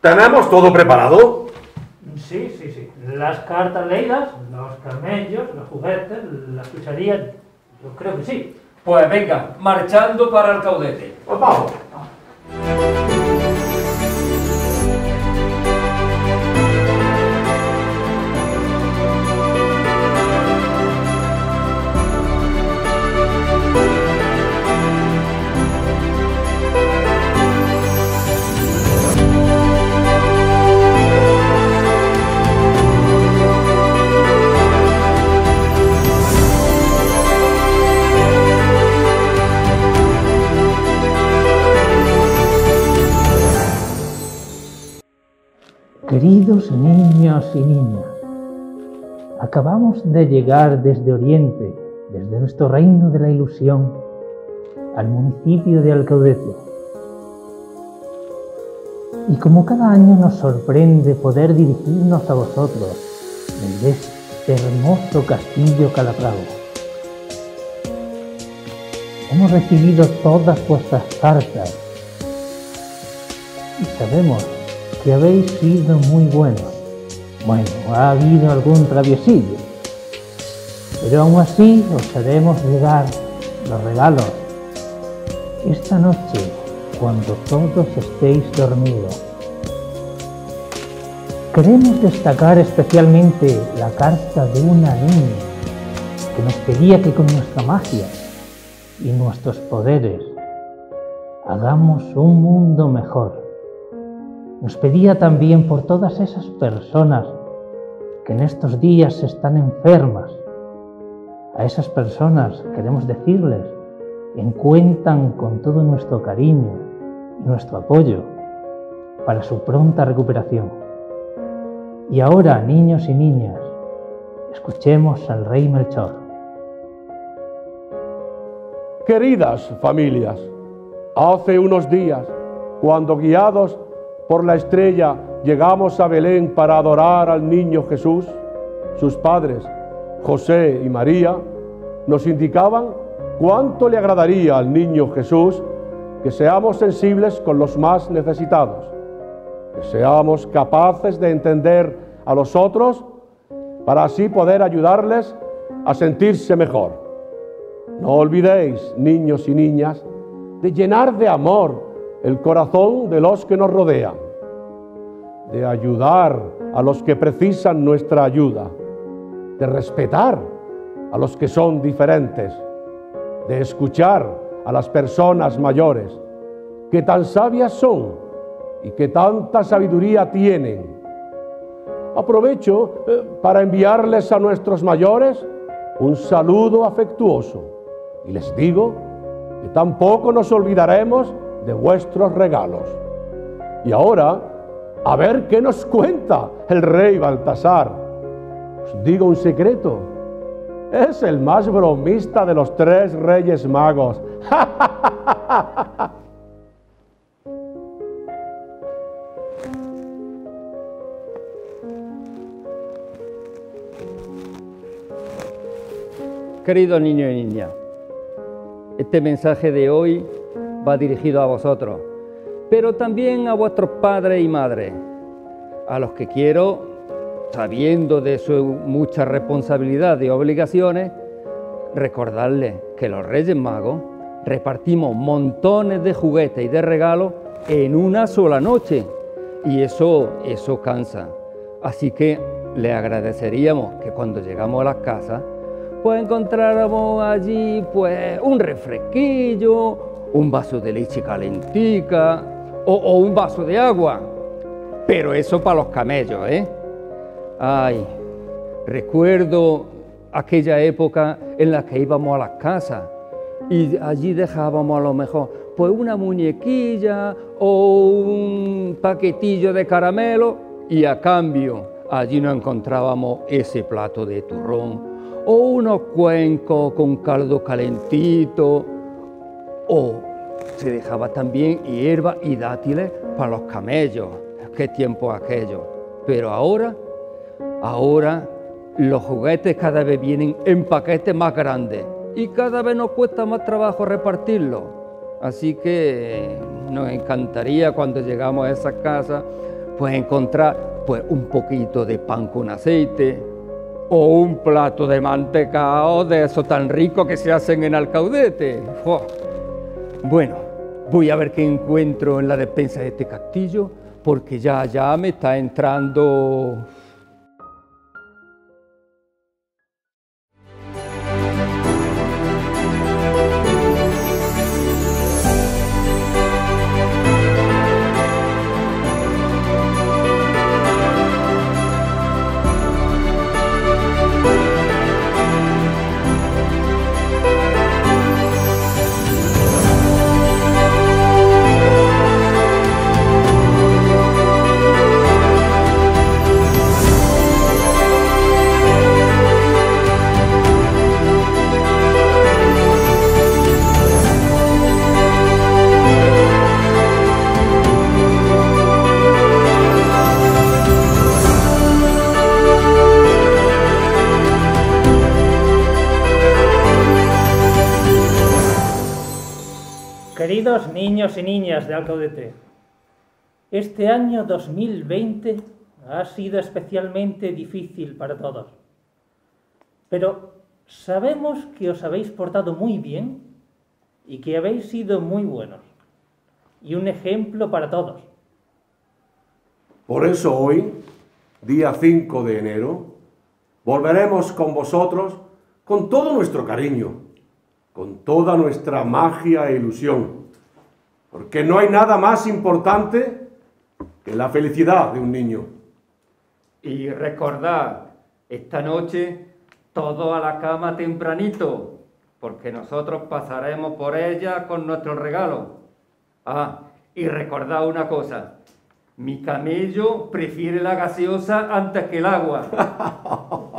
¿Tenemos todo preparado? Sí, sí, sí. Las cartas leídas, los camellos, los juguetes, las cucharillas, yo creo que sí. Pues venga, marchando para el caudete. Pues vamos. Queridos niños y niñas, acabamos de llegar desde Oriente, desde nuestro reino de la ilusión, al municipio de Alcaudete. Y como cada año nos sorprende poder dirigirnos a vosotros desde este hermoso castillo Calatravo. Hemos recibido todas vuestras cartas y sabemos habéis sido muy buenos. Bueno, ha habido algún traviesillo, pero aún así os haremos llegar los regalos esta noche cuando todos estéis dormidos. Queremos destacar especialmente la carta de una niña que nos pedía que con nuestra magia y nuestros poderes hagamos un mundo mejor. Nos pedía también por todas esas personas que en estos días están enfermas. A esas personas queremos decirles que cuentan con todo nuestro cariño y nuestro apoyo para su pronta recuperación. Y ahora, niños y niñas, escuchemos al rey Melchor. Queridas familias, hace unos días, cuando guiados por la estrella llegamos a Belén para adorar al niño Jesús, sus padres, José y María, nos indicaban cuánto le agradaría al niño Jesús que seamos sensibles con los más necesitados, que seamos capaces de entender a los otros para así poder ayudarles a sentirse mejor. No olvidéis, niños y niñas, de llenar de amor el corazón de los que nos rodean, de ayudar a los que precisan nuestra ayuda, de respetar a los que son diferentes, de escuchar a las personas mayores, que tan sabias son y que tanta sabiduría tienen. Aprovecho eh, para enviarles a nuestros mayores un saludo afectuoso y les digo que tampoco nos olvidaremos de vuestros regalos. Y ahora, a ver qué nos cuenta el rey Baltasar. Os digo un secreto. Es el más bromista de los tres reyes magos. Querido niño y niña, este mensaje de hoy va dirigido a vosotros, pero también a vuestros padres y madres, a los que quiero, sabiendo de su mucha responsabilidad y obligaciones, recordarles que los Reyes Magos repartimos montones de juguetes y de regalos en una sola noche y eso, eso cansa. Así que le agradeceríamos que cuando llegamos a las casas, pues encontráramos allí pues un refresquillo, un vaso de leche calentica o, un vaso de agua. Pero eso para los camellos, ¿eh? Ay, recuerdo aquella época en la que íbamos a las casas y allí dejábamos a lo mejor pues una muñequilla o un paquetillo de caramelo y a cambio allí nos encontrábamos ese plato de turrón o unos cuencos con caldo calentito o se dejaba también hierba y dátiles para los camellos. Qué tiempo aquello. Pero ahora, ahora los juguetes cada vez vienen en paquetes más grandes y cada vez nos cuesta más trabajo repartirlos. Así que nos encantaría cuando llegamos a esa casa puedes encontrar pues un poquito de pan con aceite o un plato de mantecao de eso tan rico que se hacen en Alcaudete. Bueno, voy a ver qué encuentro en la despensa de este castillo porque ya ya me está entrando Queridos niños y niñas de Alcaudete, este año 2020 ha sido especialmente difícil para todos. Pero sabemos que os habéis portado muy bien y que habéis sido muy buenos. Y un ejemplo para todos. Por eso hoy, día 5 de enero, volveremos con vosotros con todo nuestro cariño, con toda nuestra magia e ilusión, porque no hay nada más importante que la felicidad de un niño. Y recordad, esta noche todo a la cama tempranito, porque nosotros pasaremos por ella con nuestro regalo. Ah, y recordad una cosa, mi camello prefiere la gaseosa antes que el agua.